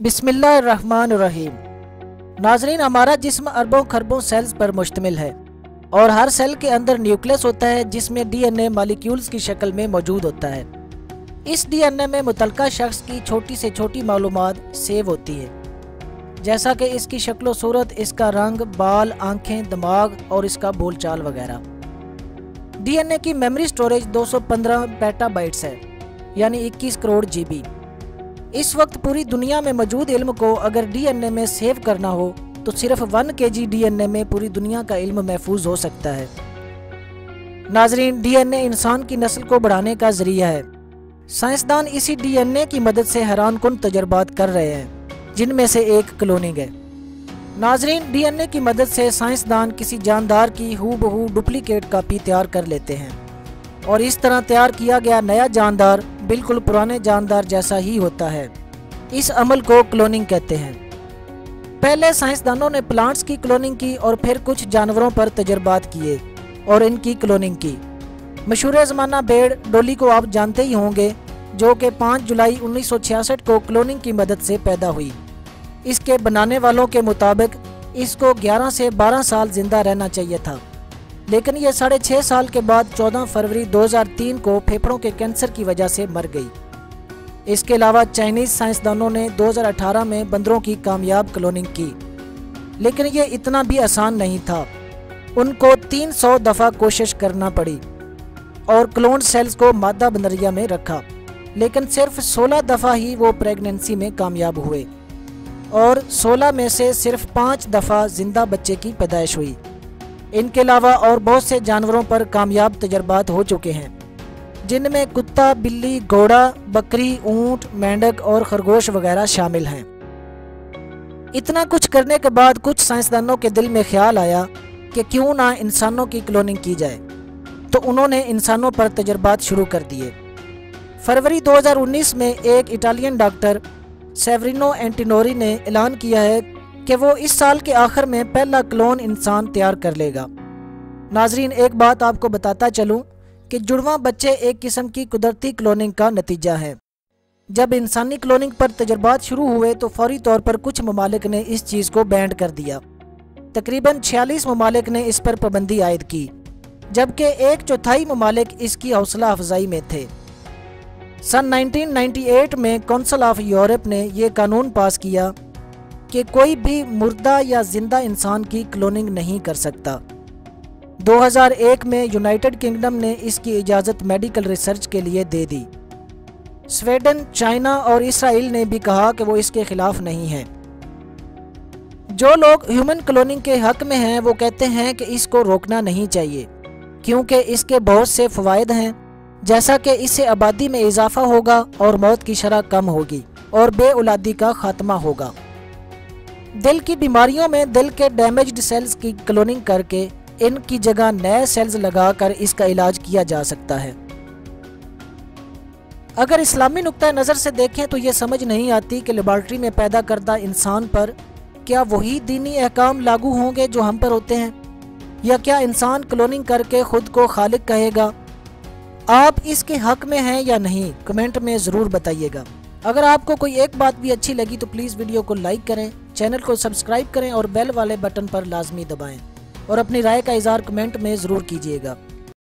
बिस्मिल्लाहिर्रहमानिर्रहीम। नाजरीन, हमारा जिस्म अरबों खरबों सेल्स पर मुश्तमिल है और हर सेल के अंदर न्यूक्लियस होता है, जिसमें डीएनए मालिक्यूल्स की शक्ल में मौजूद होता है। इस डीएनए में मुतलका शख्स की छोटी से छोटी मालूम सेव होती है। जैसा कि इसकी शक्ल सूरत, इसका रंग, बाल, आँखें, दिमाग और इसका बोलचाल वगैरह। डीएनए की मेमोरी स्टोरेज 215 पेटाबाइट्स है, यानी 21 करोड़ जीबी इस वक्त पूरी दुनिया में मौजूद इल्म को अगर डीएनए में सेव करना हो तो सिर्फ़ वन के जी डी में पूरी दुनिया का इल्म महफूज हो सकता है। नाजरीन, डीएनए इंसान की नस्ल को बढ़ाने का ज़रिया है। साइंसदान इसी डीएनए की मदद से हैरान कन तजर्बात कर रहे हैं, जिनमें से एक क्लोनिंग है। नाजरीन, डीएनए की मदद से साइंसदान किसी जानदार की हु बहू डुप्लीकेट कापी तैयार कर लेते हैं। और इस तरह तैयार किया गया नया जानदार, बिल्कुल पुराने जानदार जैसा ही होता है। इस अमल को क्लोनिंग कहते हैं। पहले साइंसदानों ने प्लांट्स की क्लोनिंग की और फिर कुछ जानवरों पर तजर्बात किए और इनकी क्लोनिंग की। मशहूर ज़माना बेड़, डोली को आप जानते ही होंगे, जो कि 5 जुलाई 1966 को क्लोनिंग की मदद से पैदा हुई। इसके बनाने वालों के मुताबिक, इसको 11 से 12 साल ज़िंदा रहना चाहिए था। लेकिन ये साढ़े छः साल के बाद 14 फरवरी 2003 को फेफड़ों के कैंसर की वजह से मर गई। इसके अलावा चाइनीज़ साइंसदानों ने 2018 में बंदरों की कामयाब क्लोनिंग की। लेकिन ये इतना भी आसान नहीं था। उनको 300 दफ़ा कोशिश करना पड़ी और क्लोन सेल्स को मादा बंदरिया में रखा। लेकिन सिर्फ़ 16 दफ़ा ही वो प्रेगनेंसी में कामयाब हुए और 16 में से सिर्फ़ पाँच दफ़ा ज़िंदा बच्चे की पैदाइश हुई। इनके अलावा और बहुत से जानवरों पर कामयाब तजर्बात हो चुके हैं, जिनमें कुत्ता, बिल्ली, घोड़ा, बकरी, ऊँट, मेंढक और खरगोश वगैरह शामिल हैं। इतना कुछ करने के बाद कुछ साइंसदानों के दिल में ख्याल आया कि क्यों ना इंसानों की क्लोनिंग की जाए तो उन्होंने इंसानों पर तजर्बात शुरू कर दिए। फरवरी 2019 में एक इटालियन डॉक्टर, सेवरिनो एंटिनोरी ने ऐलान किया है कि वो इस साल के आखिर में पहला क्लोन इंसान तैयार कर लेगा। नाजरीन, एक बात आपको बताता चलूँ कि जुड़वा बच्चे एक किस्म की कुदरती क्लोनिंग का नतीजा है। जब इंसानी क्लोनिंग पर तजर्बात शुरू हुए तो फौरी तौर पर कुछ ममालिक ने इस चीज़ को बैंड कर दिया। तकरीबन छियालीस ममालिक ने इस पर पाबंदी आयद की, जबकि एक चौथाई ममालिक इसकी हौसला अफजाई में थे। सन 1998 में कौंसल ऑफ़ यूरोप ने यह कानून पास किया कि कोई भी मुर्दा या ज़िंदा इंसान की क्लोनिंग नहीं कर सकता। 2001 में यूनाइटेड किंगडम ने इसकी इजाज़त मेडिकल रिसर्च के लिए दे दी। स्वीडन, चाइना और इसराइल ने भी कहा कि वो इसके खिलाफ नहीं है। जो लोग ह्यूमन क्लोनिंग के हक में हैं, वो कहते हैं कि इसको रोकना नहीं चाहिए, क्योंकि इसके बहुत से फ़वाद हैं, जैसा कि इससे आबादी में इजाफा होगा और मौत की शरह कम होगी और बे का खात्मा होगा। दिल की बीमारियों में दिल के डैमेज्ड सेल्स की क्लोनिंग करके इनकी जगह नए सेल्स लगाकर इसका इलाज किया जा सकता है। अगर इस्लामी नुकता नज़र से देखें तो ये समझ नहीं आती कि लेबॉर्ट्री में पैदा करदा इंसान पर क्या वही दीनी अहकाम लागू होंगे जो हम पर होते हैं? या क्या इंसान क्लोनिंग करके खुद को खालिक कहेगा, आप इसके हक में हैं या नहीं? कमेंट में ज़रूर बताइएगा। अगर आपको कोई एक बात भी अच्छी लगी तो प्लीज़ वीडियो को लाइक करें चैनल को सब्सक्राइब करें और बेल वाले बटन पर लाजमी दबाएँ। और अपनी राय का इजहार कमेंट में ज़रूर कीजिएगा।